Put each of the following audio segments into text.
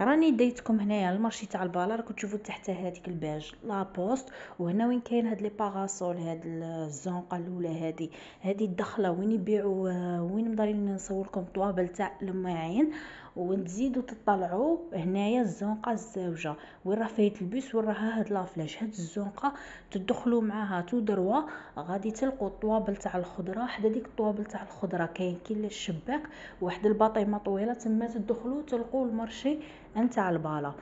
راني ديتكم هنايا ال marché تاع البالا راكم تشوفوا تحت هذيك الباج la poste وهنا وين كاين هاد les parasols هاد الزنقة الأولى هادي. هادي الدخلة وين يبيعوا وين مدارين نصور لكم طوابل تاع الماعين. وتزيدوا تطلعوا هنايا الزنقة الزوجه وين راه فايت البيس وين راه هاد la flèche هاد الزنقة تدخلوا معاها tout droit غادي تلقوا الطوابل تاع الخضرة. حدا ديك الطوابل تاع الخضرة كاين كاين الشباك واحد الباطيمه طويلة تما تدخلوا تلقوا المرشي نتاع البالا.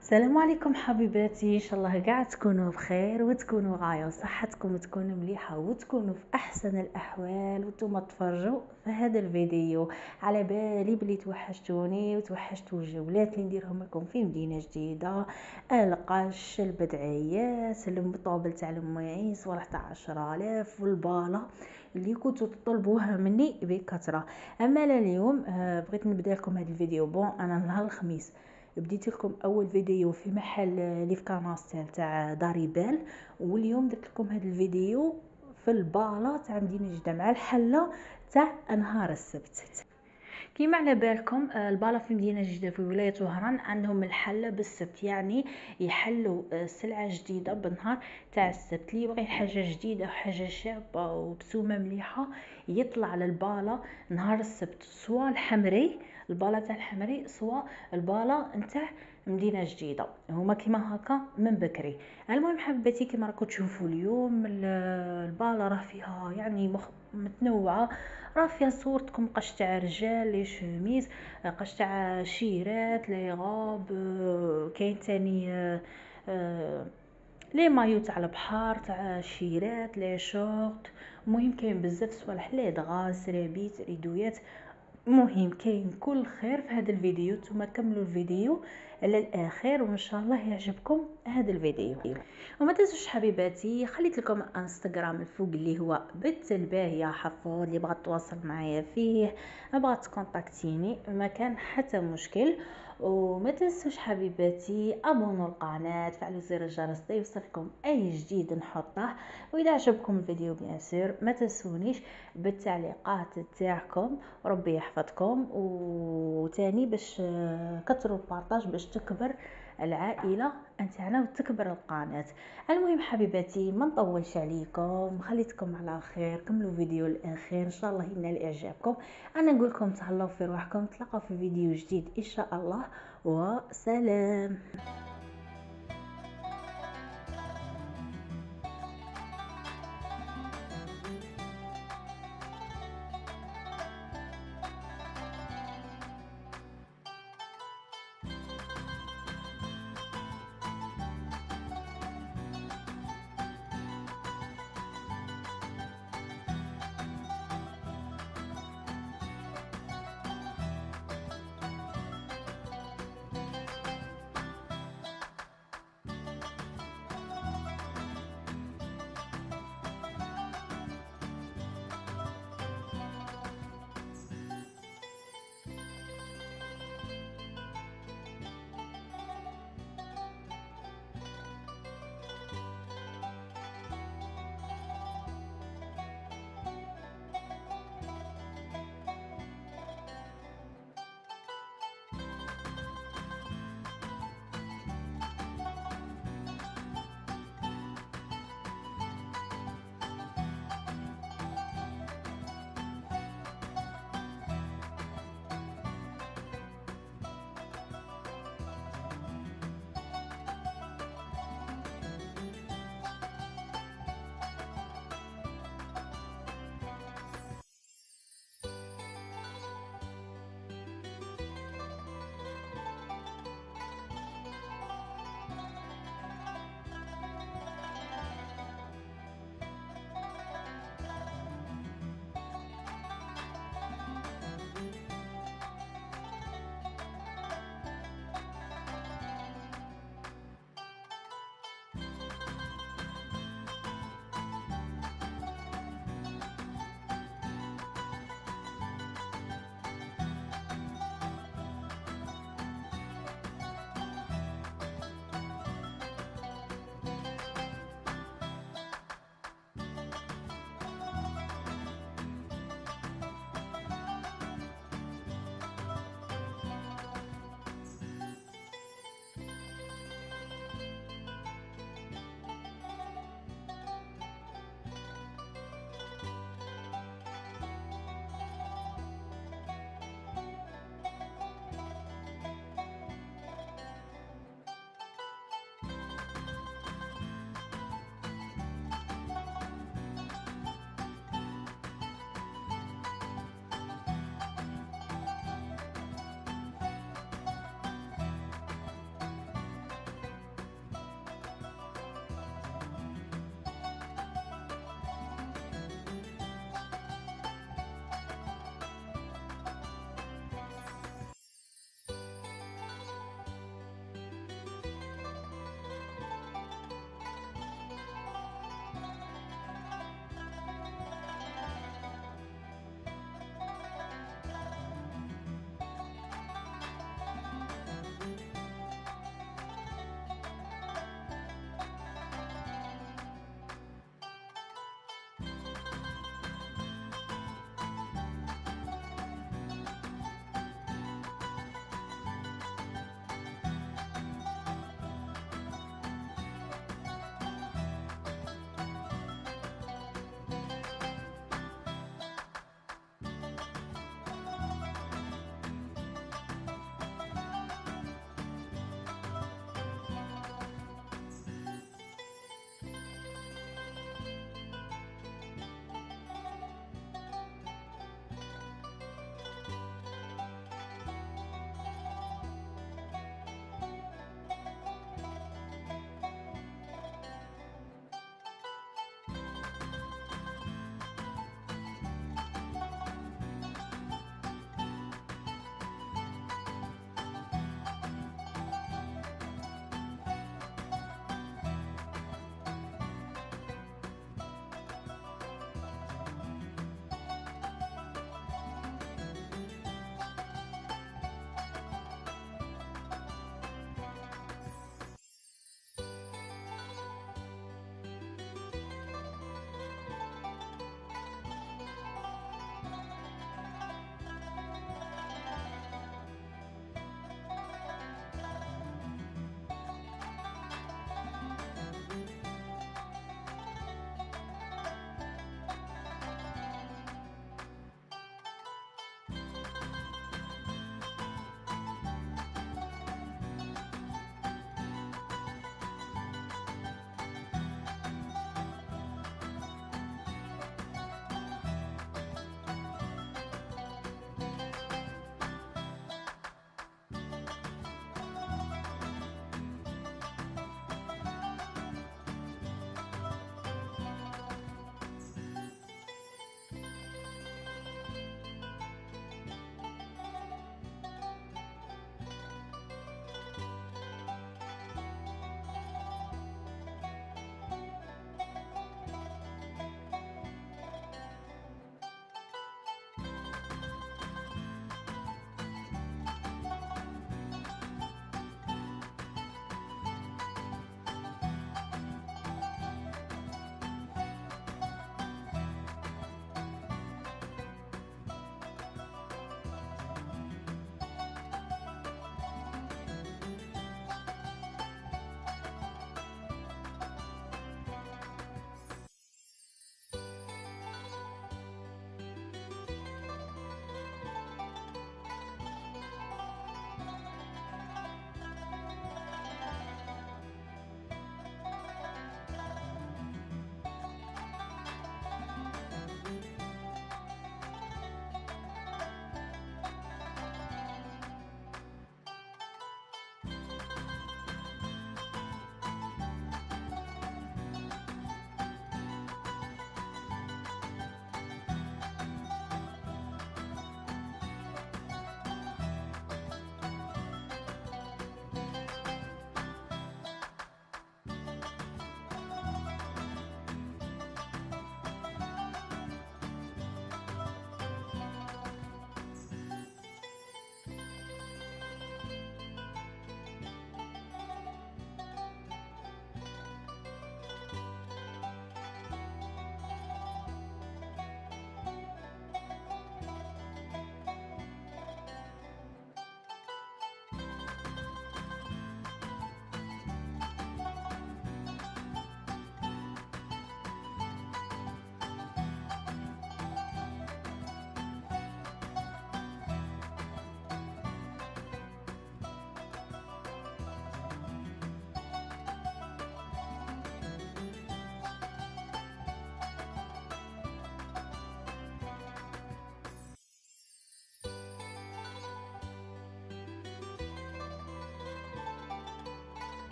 السلام عليكم حبيباتي. إن شاء الله قاعد تكونوا بخير وتكونوا غاية وصحتكم تكون مليحة وتكونوا في أحسن الأحوال وأنتم تفرجوا في هذا الفيديو. على بالي بلي توحشتوني وتوحشتوا الجولات اللي نديرهم لكم في مدينة جديدة. القش البدعيات المطابل تاع المعين صوالح تاع 10000 والبالا اللي كنتو تطلبوها مني بكثرة. أما اليوم آه، بغيت نبدأ لكم هذا الفيديو. بون أنا نهار الخميس. بديت لكم أول فيديو في محل لي في كاناستيل تاع داريبال واليوم درت لكم هذا الفيديو في البالا تاع مدينه جده مع الحلة تاع نهار السبت. كيما على بالكم آه، البالا في مدينة جديدة في ولاية وهران عندهم الحلة بالسبت يعني يحلوا آه، سلعة جديدة بالنهار تاع السبت اللي يبغي حاجة جديدة وحاجة شابة وبسومة مليحة يطلع للبالا نهار السبت سوا الحمري البالا تاع الحمري سوا البالا نتاع مدينة جديدة. هما كيما هكا من بكري. المهم حبيتي كيما راكم تشوفوا اليوم البالا راه فيها يعني مخ... متنوعة. راه فيها صورتكم قش تاع رجال لي شوميز قش تاع شيرات لي غوب كاين تاني لي مايو تاع البحر تاع شيرات les shorts. المهم كاين بزاف صوالح لي دغا سرابيت ريدويات. مهم كاين كل خير في هذا الفيديو. نتوما كملوا الفيديو على الآخر وإن شاء الله يعجبكم هذا الفيديو. وما تنسوش حبيباتي خليت لكم إنستغرام الفوق اللي هو بنت الباهيه حفظ اللي بغات تواصل معايا فيه بغات تكونتاكتيني ما كان حتى مشكل. وما تنسوش حبيباتي أبونوا القناة فعلوا زر الجرس ليوصلكم أي جديد نحطه. وإذا عجبكم الفيديو بيان ما تنسونيش بالتعليقات تاعكم ربي يحفظكم. وتاني باش كثروا البارطاج باش تكبر العائلة. نتاعنا وتكبر القناة. المهم حبيباتي ما نطولش عليكم خليتكم على خير كملوا فيديو الاخير إن شاء الله ينال إعجابكم. أنا نقول لكم تهلاو في روحكم تلاقاو في فيديو جديد إن شاء الله وسلام.